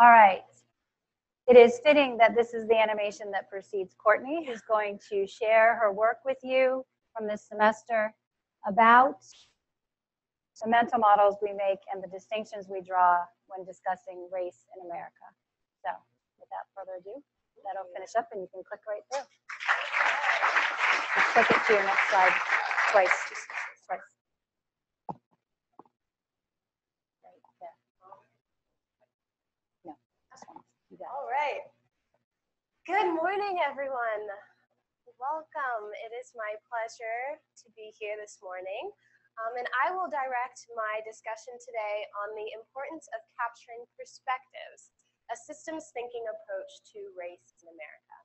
All right. It is fitting that this is the animation that precedes Courtney, who's going to share her work with you from this semester about the mental models we make and the distinctions we draw when discussing race in America. So without further ado, that'll finish up and you can click right through. Click it to your next slide twice, twice. Right there. No, this one. You. All right. Good morning, everyone. Welcome. It is my pleasure to be here this morning. Um, and I will direct my discussion today on the importance of capturing perspectives, a systems thinking approach to race in America.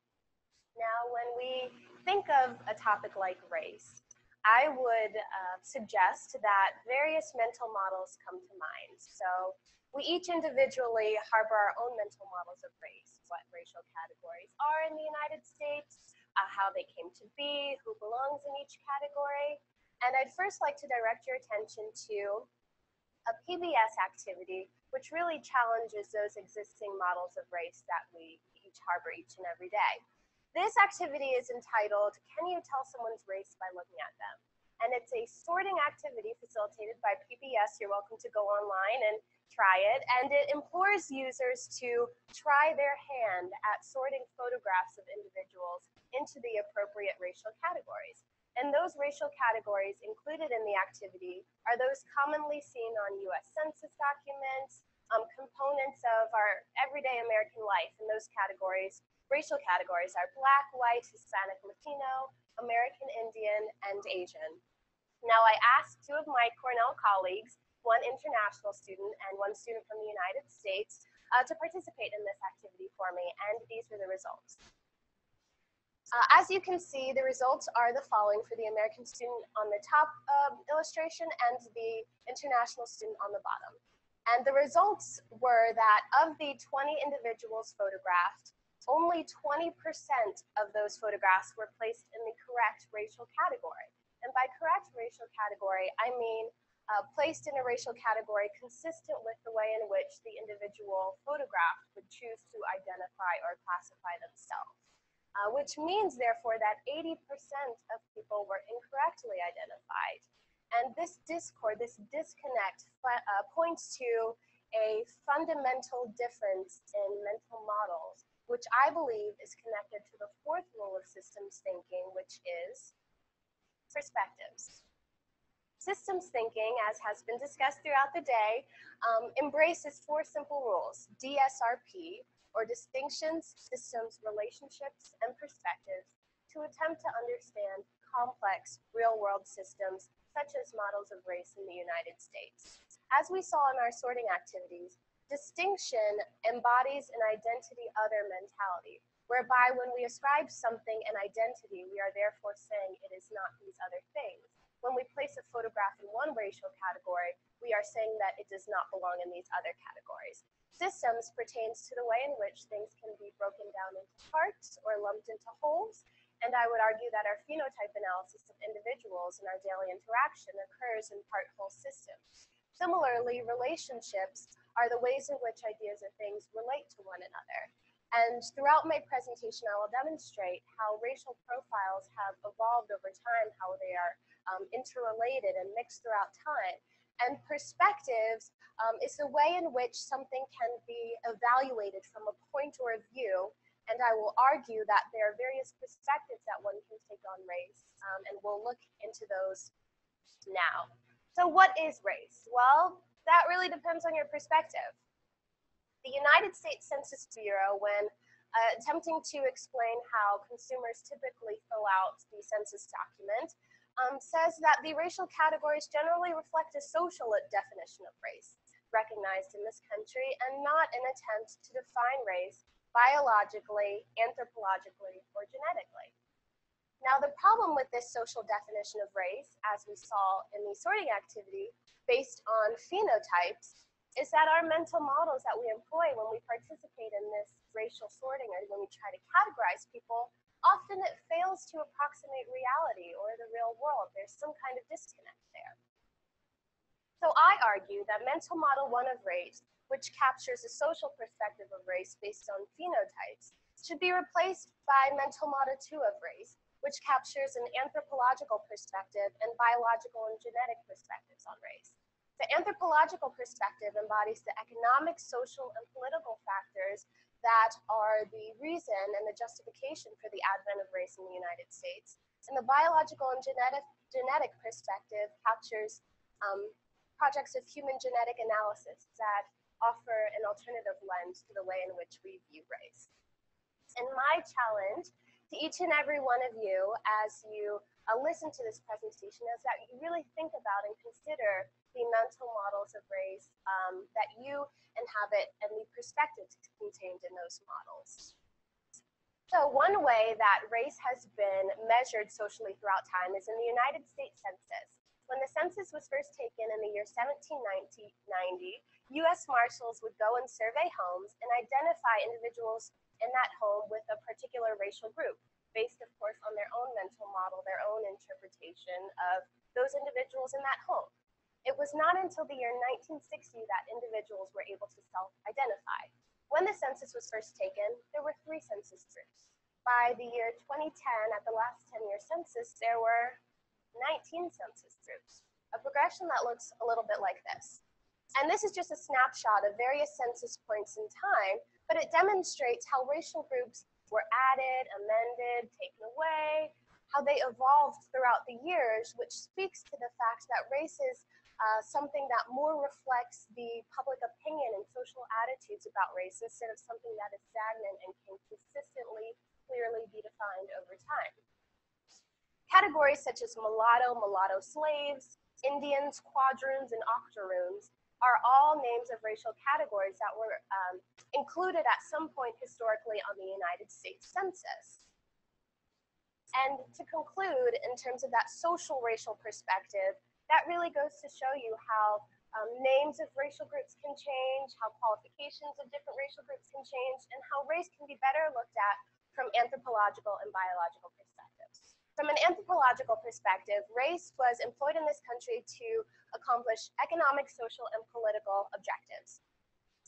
Now, when we think of a topic like race, I would uh, suggest that various mental models come to mind. So we each individually harbor our own mental models of race, what racial categories are in the United States, uh, how they came to be, who belongs in each category. And I'd first like to direct your attention to a PBS activity, which really challenges those existing models of race that we each harbor each and every day. This activity is entitled, Can You Tell Someone's Race by Looking at Them? And it's a sorting activity facilitated by PBS. You're welcome to go online and try it. And it implores users to try their hand at sorting photographs of individuals into the appropriate racial categories. And those racial categories included in the activity are those commonly seen on US Census documents, um, components of our everyday American life. And those categories, racial categories, are Black, White, Hispanic, Latino, American Indian, and Asian. Now, I asked two of my Cornell colleagues, one international student and one student from the United States, uh, to participate in this activity for me, and these are the results. Uh, as you can see, the results are the following for the American student on the top um, illustration and the international student on the bottom. And the results were that of the 20 individuals photographed, only 20% of those photographs were placed in the correct racial category. And by correct racial category, I mean uh, placed in a racial category consistent with the way in which the individual photographed would choose to identify or classify themselves uh, which means, therefore, that 80% of people were incorrectly identified. And this discord, this disconnect, uh, points to a fundamental difference in mental models, which I believe is connected to the fourth rule of systems thinking, which is perspectives. Systems thinking, as has been discussed throughout the day, um, embraces four simple rules, DSRP, or distinctions, systems, relationships, and perspectives to attempt to understand complex real-world systems such as models of race in the United States. As we saw in our sorting activities, distinction embodies an identity other mentality, whereby when we ascribe something an identity, we are therefore saying it is not these other things. When we place a photograph in one racial category, we are saying that it does not belong in these other categories. Systems pertains to the way in which things can be broken down into parts or lumped into wholes, and I would argue that our phenotype analysis of individuals in our daily interaction occurs in part-whole systems. Similarly, relationships are the ways in which ideas or things relate to one another. And throughout my presentation, I will demonstrate how racial profiles have evolved over time, how they are um, interrelated and mixed throughout time, and perspectives um, is the way in which something can be evaluated from a point or a view. And I will argue that there are various perspectives that one can take on race, um, and we'll look into those now. So what is race? Well, that really depends on your perspective. The United States Census Bureau, when uh, attempting to explain how consumers typically fill out the census document, um, says that the racial categories generally reflect a social definition of race recognized in this country and not an attempt to define race biologically, anthropologically, or genetically. Now, the problem with this social definition of race, as we saw in the sorting activity based on phenotypes, is that our mental models that we employ when we participate in this racial sorting or when we try to categorize people often it fails to approximate reality or the real world. There's some kind of disconnect there. So I argue that mental model one of race which captures a social perspective of race based on phenotypes, should be replaced by mental model two of race, which captures an anthropological perspective and biological and genetic perspectives on race. The anthropological perspective embodies the economic, social, and political factors that are the reason and the justification for the advent of race in the United States. And the biological and genetic, genetic perspective captures um, projects of human genetic analysis that offer an alternative lens to the way in which we view race. And my challenge to each and every one of you as you uh, listen to this presentation is that you really think about and consider the mental models of race um, that you inhabit and the perspectives contained in those models. So one way that race has been measured socially throughout time is in the United States Census. When the census was first taken in the year 1790, U.S. Marshals would go and survey homes and identify individuals in that home with a particular racial group, based, of course, on their own mental model, their own interpretation of those individuals in that home. It was not until the year 1960 that individuals were able to self-identify. When the census was first taken, there were three census groups. By the year 2010, at the last 10-year census, there were 19 census groups, a progression that looks a little bit like this. And this is just a snapshot of various census points in time, but it demonstrates how racial groups were added, amended, taken away, how they evolved throughout the years, which speaks to the fact that race is uh, something that more reflects the public opinion and social attitudes about race instead of something that is stagnant and can consistently, clearly be defined over time. Categories such as mulatto, mulatto slaves, Indians, quadroons, and octoroons are all names of racial categories that were um, included at some point historically on the United States Census. And to conclude, in terms of that social racial perspective, that really goes to show you how um, names of racial groups can change, how qualifications of different racial groups can change, and how race can be better looked at from anthropological and biological perspectives. From an anthropological perspective, race was employed in this country to accomplish economic, social, and political objectives.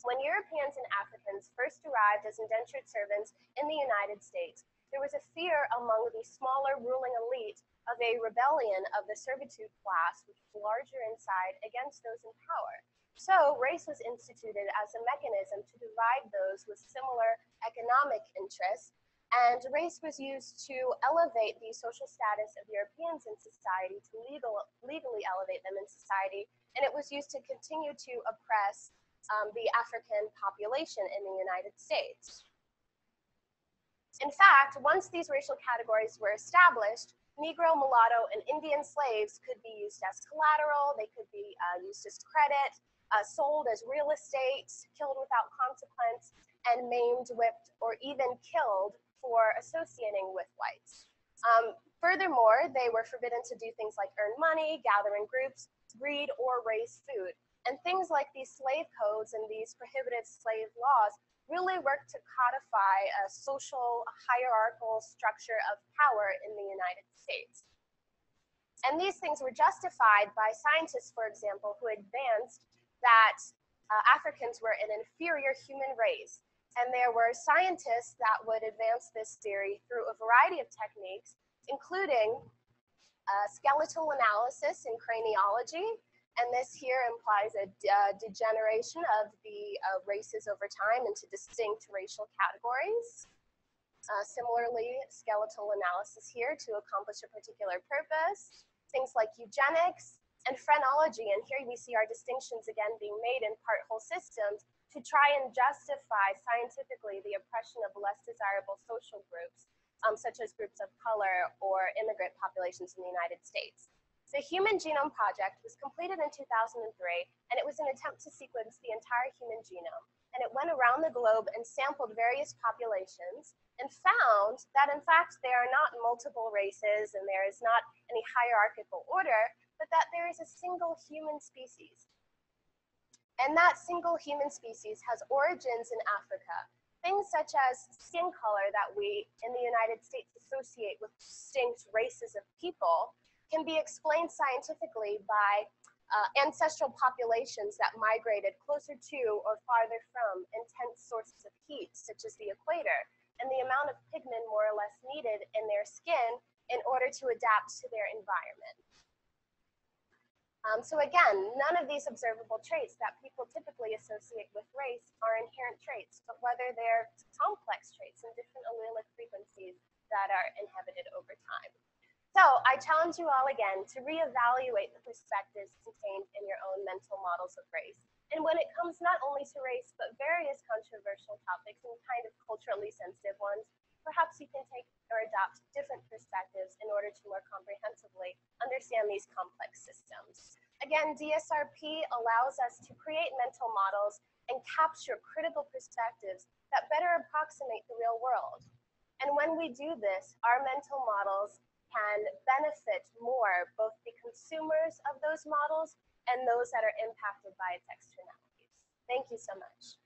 When Europeans and Africans first arrived as indentured servants in the United States, there was a fear among the smaller ruling elite of a rebellion of the servitude class, which was larger inside, against those in power. So race was instituted as a mechanism to divide those with similar economic interests, and race was used to elevate the social status of Europeans in society, to legal, legally elevate them in society, and it was used to continue to oppress um, the African population in the United States. In fact, once these racial categories were established, Negro, mulatto, and Indian slaves could be used as collateral, they could be uh, used as credit, uh, sold as real estate, killed without consequence, and maimed, whipped, or even killed for associating with whites. Um, furthermore, they were forbidden to do things like earn money, gather in groups, breed, or raise food. And things like these slave codes and these prohibited slave laws really worked to codify a social hierarchical structure of power in the United States. And these things were justified by scientists, for example, who advanced that uh, Africans were an inferior human race. And there were scientists that would advance this theory through a variety of techniques, including uh, skeletal analysis in craniology, and this here implies a uh, degeneration of the uh, races over time into distinct racial categories. Uh, similarly, skeletal analysis here to accomplish a particular purpose. Things like eugenics and phrenology, and here we see our distinctions again being made in part whole systems to try and justify scientifically the oppression of less desirable social groups, um, such as groups of color or immigrant populations in the United States. The Human Genome Project was completed in 2003, and it was an attempt to sequence the entire human genome. And it went around the globe and sampled various populations and found that, in fact, there are not multiple races and there is not any hierarchical order, but that there is a single human species. And that single human species has origins in Africa. Things such as skin color that we in the United States associate with distinct races of people can be explained scientifically by uh, ancestral populations that migrated closer to or farther from intense sources of heat, such as the equator, and the amount of pigment more or less needed in their skin in order to adapt to their environment. Um, so again, none of these observable traits that people typically associate with race are inherent traits, but whether they're complex traits and different allelic frequencies that are inhabited over time. So I challenge you all again to reevaluate the perspectives contained in your own mental models of race. And when it comes not only to race, but various controversial topics and kind of culturally sensitive ones, perhaps you can take or adopt different perspectives in order to more comprehensively understand these complex systems. Again, DSRP allows us to create mental models and capture critical perspectives that better approximate the real world. And when we do this, our mental models can benefit more both the consumers of those models and those that are impacted by its externalities. Thank you so much.